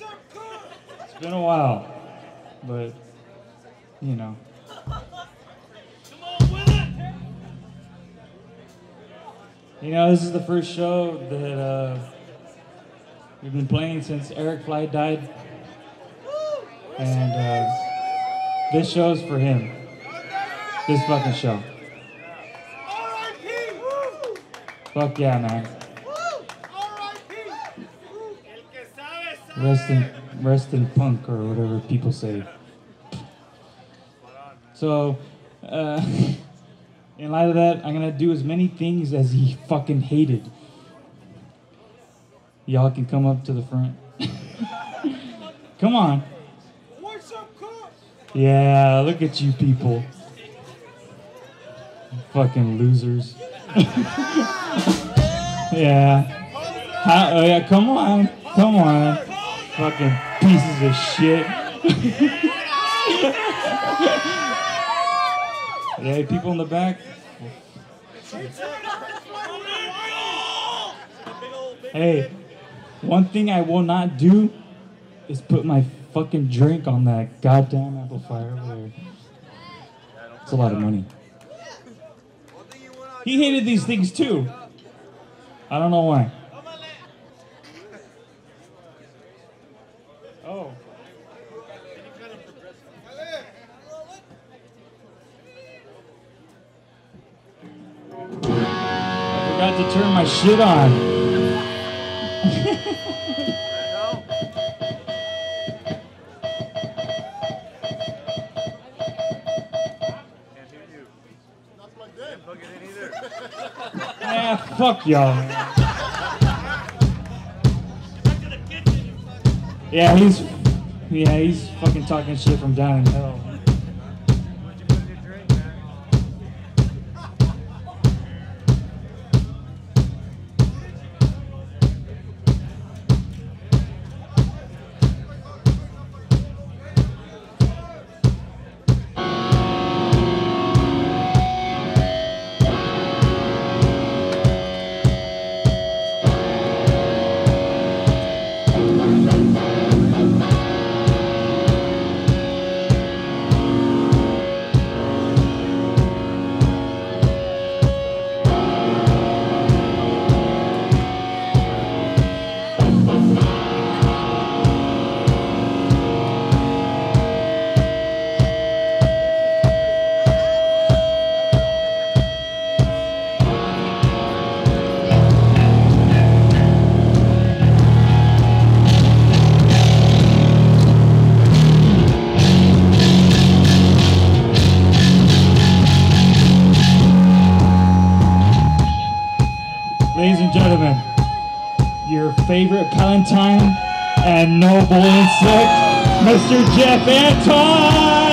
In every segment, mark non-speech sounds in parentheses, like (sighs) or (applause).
It's been a while, but you know. You know, this is the first show that uh, we've been playing since Eric Fly died, and uh, this show's for him. This fucking show. Fuck yeah, man. Rest in, rest in punk or whatever people say. So, uh, (laughs) in light of that, I'm gonna do as many things as he fucking hated. Y'all can come up to the front. (laughs) come on. Yeah, look at you people. Fucking losers. (laughs) yeah. How, oh yeah, come on. Come on. Fucking pieces of shit. (laughs) hey, people in the back. Hey, one thing I will not do is put my fucking drink on that goddamn amplifier over there. It's a lot of money. He hated these things too. I don't know why. Shit on. Yeah, fuck y'all. Yeah, he's yeah, he's fucking talking shit from down in hell. Favorite Palantine and noble insect, Mr. Jeff Anton!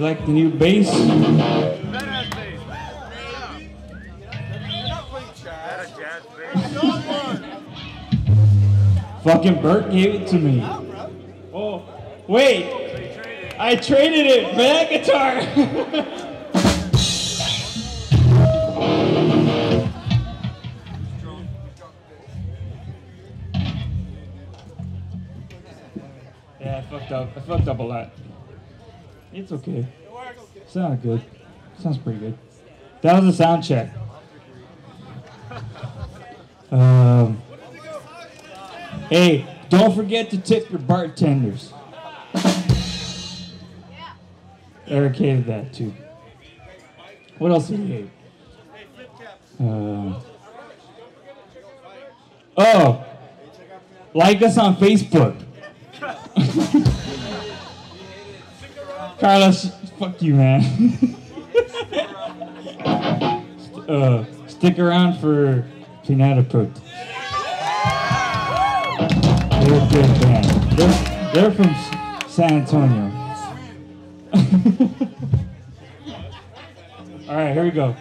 You like the new bass? Fucking Bert gave it to me. Oh, wait. I traded it for that guitar. (laughs) yeah, I fucked up. I fucked up a lot. It's okay. Sounded good. Sounds pretty good. That was a sound check. Um, hey, don't forget to tip your bartenders. Eric hated that too. What else did he hate? Uh, oh, like us on Facebook. (laughs) Carlos, fuck you, man. (laughs) uh, stick around for Pinata Protest. They're a good band. They're, they're from San Antonio. (laughs) All right, here we go.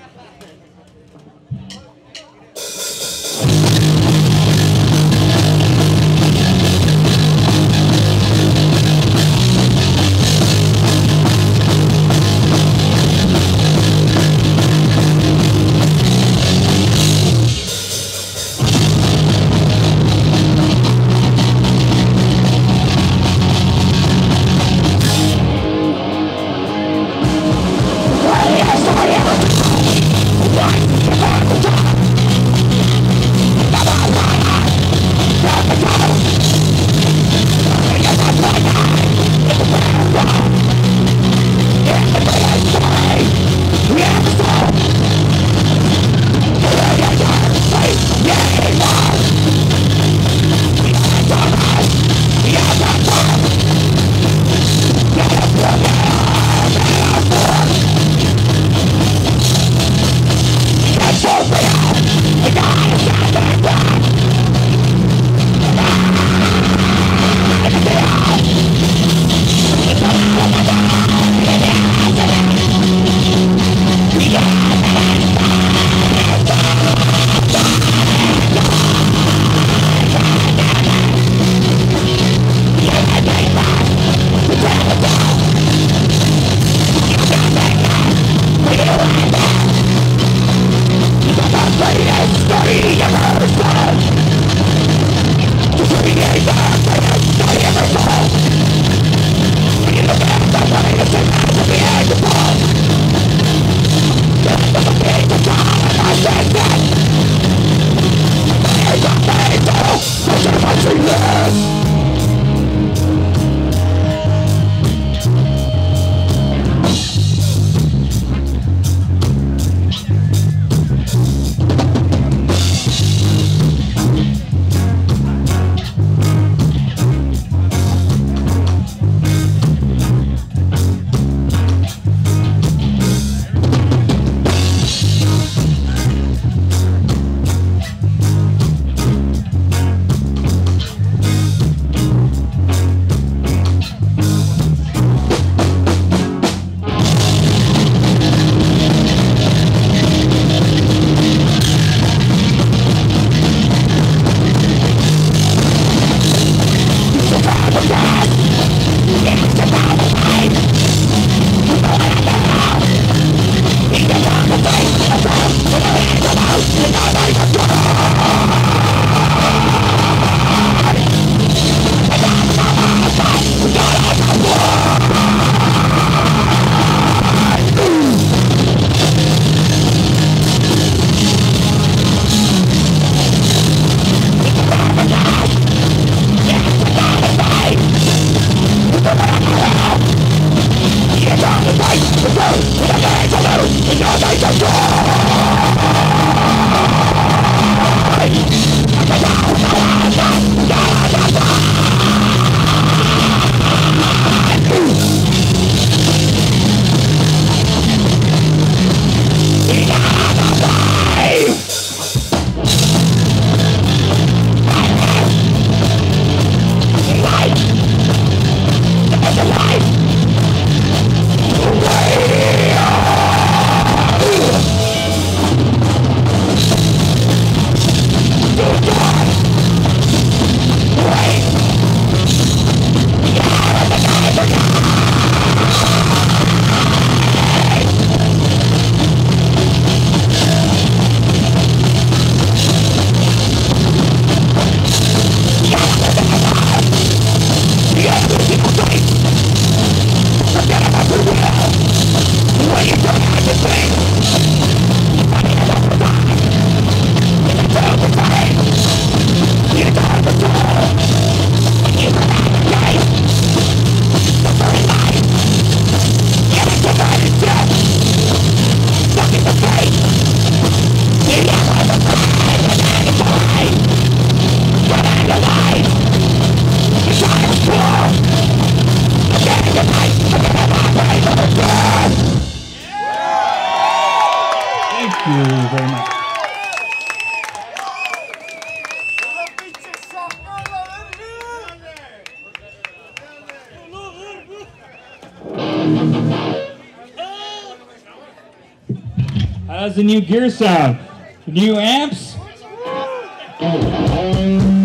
How's the new gear sound? New amps?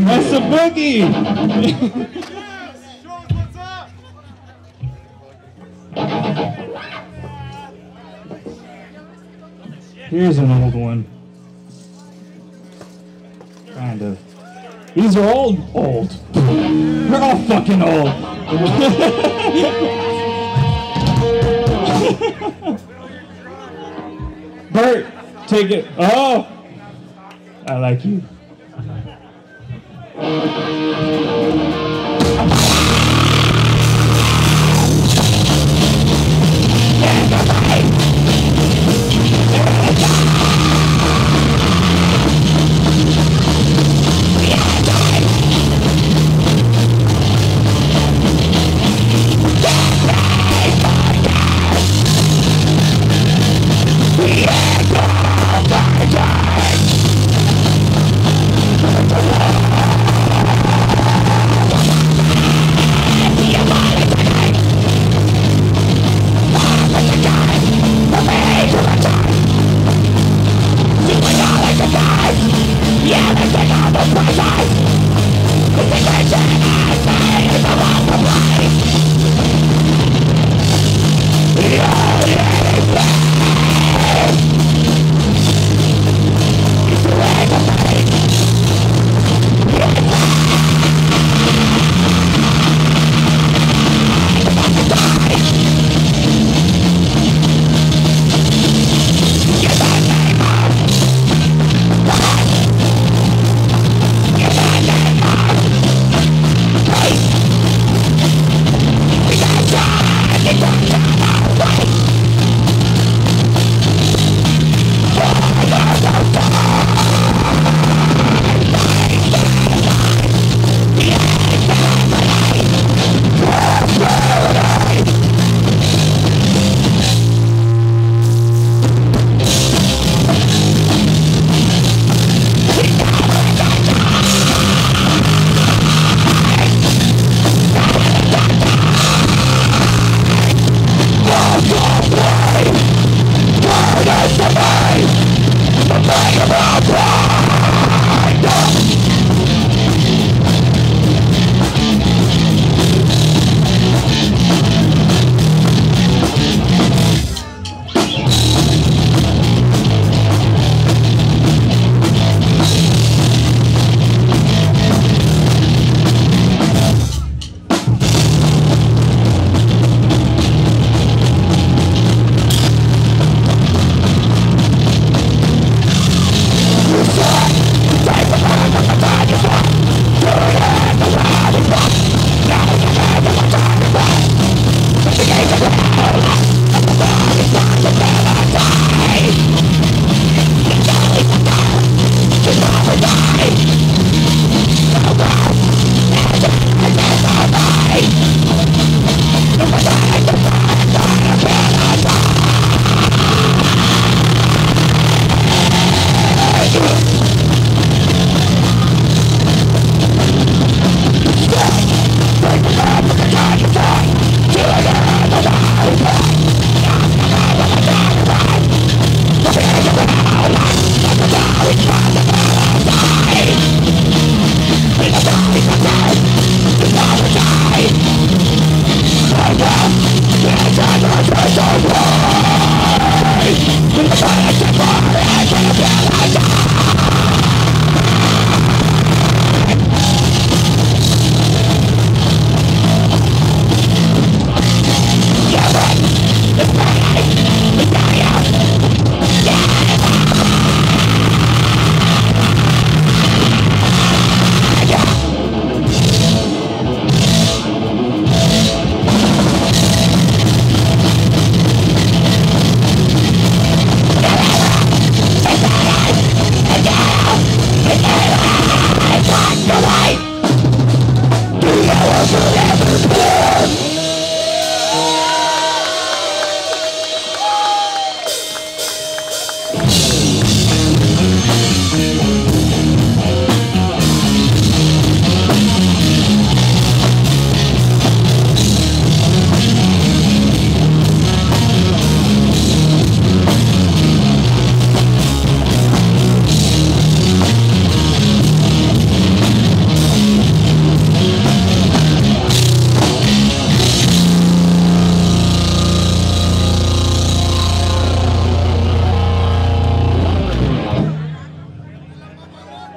That's a boogie! (laughs) Here's an old one. Kind of. These are all old. They're all fucking old. (laughs) Bert, take it. Oh! I like you.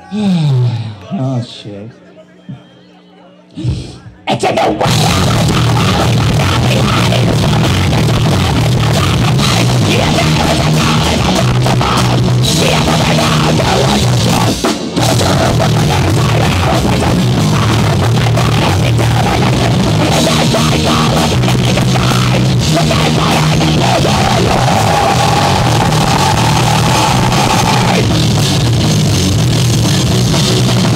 (sighs) oh, shit. It's in the you.